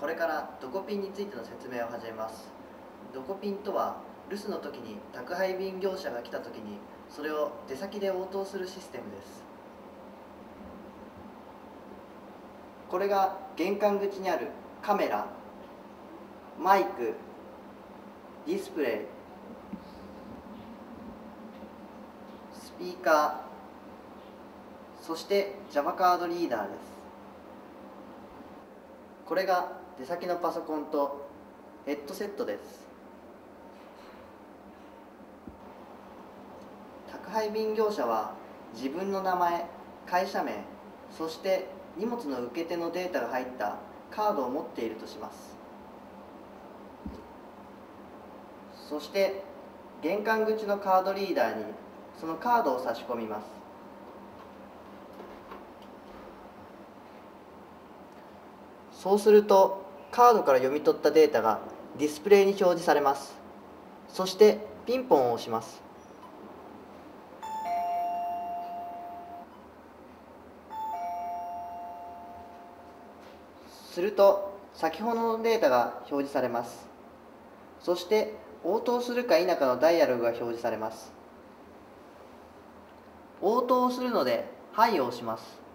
これからドコピンについての説明を始めます。ドコピンとは留守の時に宅配便業者が来た時にそれを出先で応答するシステムです。これが玄関口にあるカメラマイクディスプレイスピーカーそして Java カードリーダーです。これが出先のパソコンとヘッドセットです。宅配便業者は自分の名前会社名そして荷物の受け手のデータが入ったカードを持っているとします。そして玄関口のカードリーダーにそのカードを差し込みます。そうするとカードから読み取ったデータがディスプレイに表示されます。そしてピンポンを押します。すると先ほどのデータが表示されます。そして応答するか否かのダイアログが表示されます。応答するので「はい」を押します。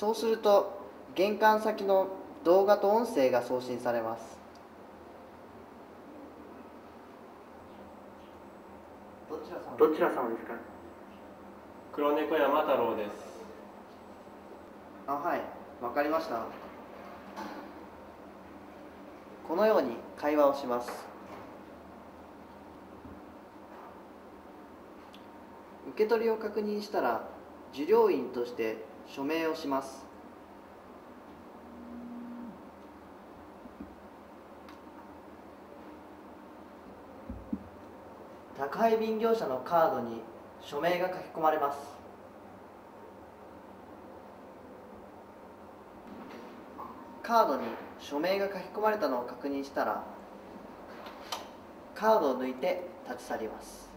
そうすると玄関先の動画と音声が送信されます。どちら様ですか？黒猫山太郎です。あはい。わかりました。このように会話をします。受け取りを確認したら受領員として署名をします。宅配便業者のカードに署名が書き込まれます。カードに署名が書き込まれたのを確認したらカードを抜いて立ち去ります。